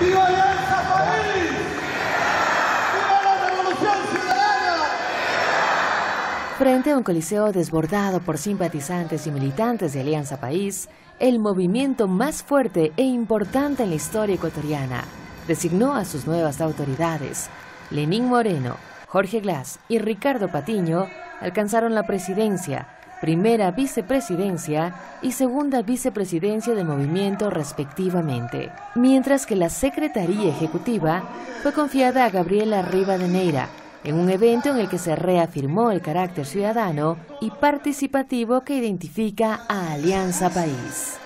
¡Viva Alianza País! ¡Viva la Revolución Ciudadana! Frente a un coliseo desbordado por simpatizantes y militantes de Alianza País, el movimiento más fuerte e importante en la historia ecuatoriana, designó a sus nuevas autoridades. Lenín Moreno, Jorge Glass y Ricardo Patiño alcanzaron la presidencia, primera vicepresidencia y segunda vicepresidencia del movimiento respectivamente, mientras que la Secretaría Ejecutiva fue confiada a Gabriela Rivadeneira, en un evento en el que se reafirmó el carácter ciudadano y participativo que identifica a Alianza País.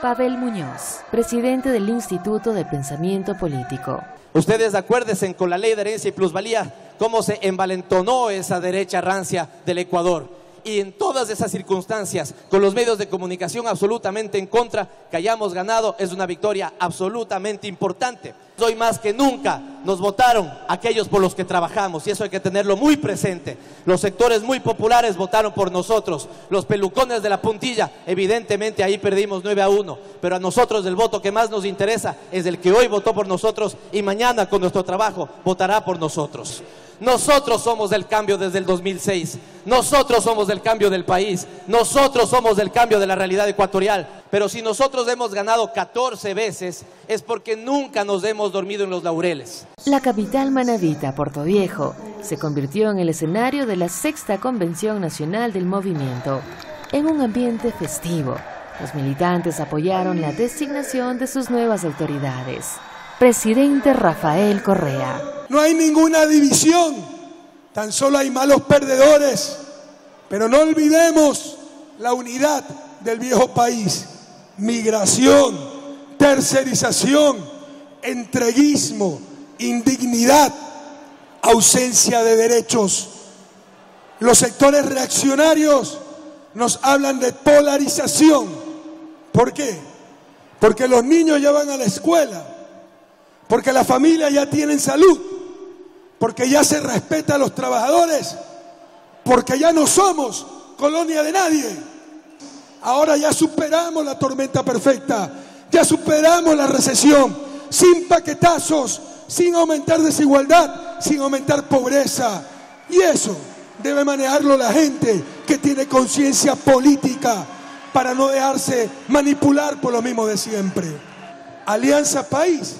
Pavel Muñoz, presidente del Instituto de Pensamiento Político. Ustedes acuérdense con la ley de herencia y plusvalía cómo se envalentonó esa derecha rancia del Ecuador y en todas esas circunstancias, con los medios de comunicación absolutamente en contra, que hayamos ganado es una victoria absolutamente importante. Hoy más que nunca nos votaron aquellos por los que trabajamos y eso hay que tenerlo muy presente. Los sectores muy populares votaron por nosotros, los pelucones de la puntilla, evidentemente ahí perdimos 9 a 1, pero a nosotros el voto que más nos interesa es el que hoy votó por nosotros y mañana con nuestro trabajo votará por nosotros. Nosotros somos del cambio desde el 2006. Nosotros somos del cambio del país. Nosotros somos del cambio de la realidad ecuatorial. Pero si nosotros hemos ganado 14 veces es porque nunca nos hemos dormido en los laureles. La capital manavita, Puerto Viejo, se convirtió en el escenario de la sexta convención nacional del movimiento, en un ambiente festivo. Los militantes apoyaron la designación de sus nuevas autoridades. Presidente Rafael Correa. No hay ninguna división, tan solo hay malos perdedores. Pero no olvidemos la unidad del viejo país. Migración, tercerización, entreguismo, indignidad, ausencia de derechos. Los sectores reaccionarios nos hablan de polarización. ¿Por qué? Porque los niños ya van a la escuela porque la familia ya tienen salud, porque ya se respeta a los trabajadores, porque ya no somos colonia de nadie. Ahora ya superamos la tormenta perfecta, ya superamos la recesión, sin paquetazos, sin aumentar desigualdad, sin aumentar pobreza. Y eso debe manejarlo la gente que tiene conciencia política para no dejarse manipular por lo mismo de siempre. Alianza País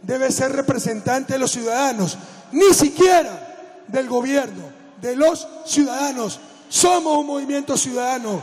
debe ser representante de los ciudadanos, ni siquiera del gobierno, de los ciudadanos. Somos un movimiento ciudadano,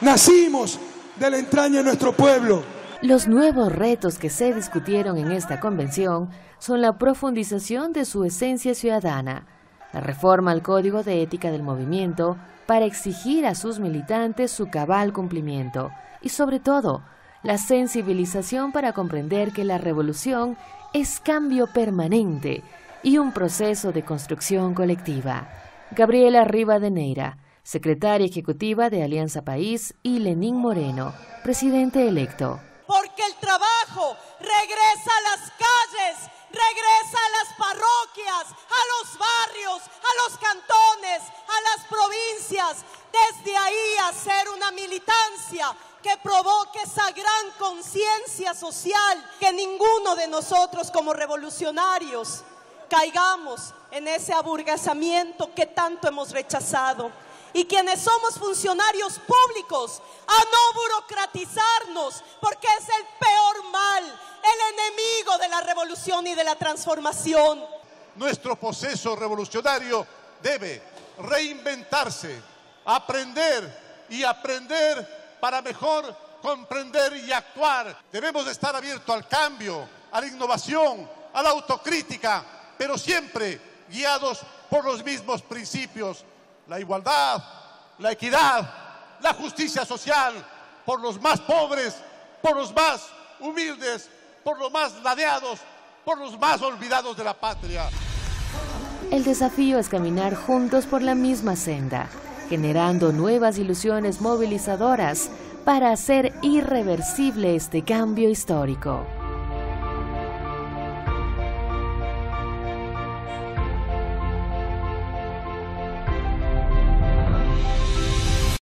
nacimos de la entraña de nuestro pueblo. Los nuevos retos que se discutieron en esta convención son la profundización de su esencia ciudadana, la reforma al Código de Ética del movimiento para exigir a sus militantes su cabal cumplimiento y sobre todo la sensibilización para comprender que la revolución es cambio permanente y un proceso de construcción colectiva. Gabriela Rivadeneira, secretaria ejecutiva de Alianza País, y Lenín Moreno, presidente electo. Porque el trabajo regresa a las calles, regresa a las parroquias, a los barrios, a los cantones, a las provincias. Desde ahí hacer una militancia que provoque esa gran conciencia social, que ninguno de nosotros como revolucionarios caigamos en ese aburguesamiento que tanto hemos rechazado. Y quienes somos funcionarios públicos, a no burocratizarnos, porque es el peor mal, el enemigo de la revolución y de la transformación. Nuestro proceso revolucionario debe reinventarse, aprender y aprender para mejor comprender y actuar. Debemos estar abiertos al cambio, a la innovación, a la autocrítica, pero siempre guiados por los mismos principios, la igualdad, la equidad, la justicia social, por los más pobres, por los más humildes, por los más ladeados, por los más olvidados de la patria. El desafío es caminar juntos por la misma senda generando nuevas ilusiones movilizadoras para hacer irreversible este cambio histórico.